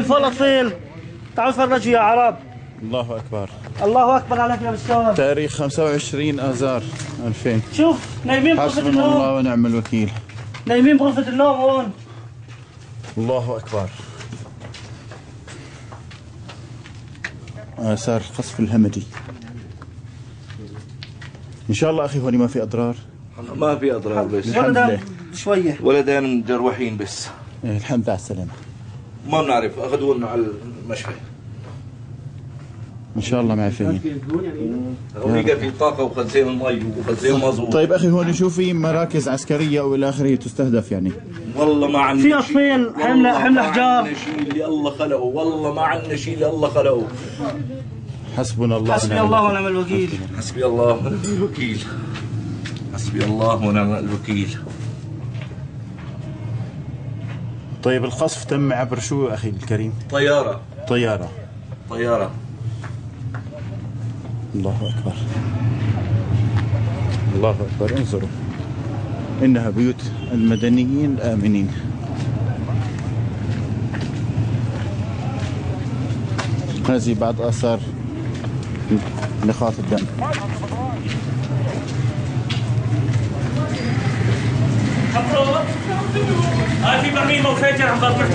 الفلافل تعالوا فرجوا يا عرب. الله أكبر. الله أكبر عليك يا بشار تاريخ 25 آذار 2000 شوف نايمين بغرفة حسبنا الله النوم ونعم الوكيل. نايمين بغرفة النوم هون الله أكبر. آثار القصف الهمجي إن شاء الله أخي هوني ما في أضرار؟ ما في أضرار بس. الحمد لله. شوية. ولدين مجروحين بس. إيه، الحمد لله على السلامة. ما بنعرف اخذونا على المشفى إن شاء الله معفيين ولقى في طاقة وخزين المي وخزين مازوت. طيب أخي هون شو في مراكز عسكرية أو إلى آخره تستهدف يعني. والله ما عندنا في شيء. أطفال والله حملة- ما. عندنا شيء اللي الله خلقه. والله ما عندنا شيء اللي الله خلقه. حسبنا الله حسبي ونعم الله. ونعم الوكيل. حسبي الله ونعم الوكيل. حسبي الله ونعم الوكيل. طيب القصف تم عبر شو أخي الكريم؟ طيارة. طيارة. طيارة. الله أكبر. الله أكبر. انظروا. إنها بيوت المدنيين الآمنين هذه بعض آثار نقاط الدم. في برميل مفجر عم بطلع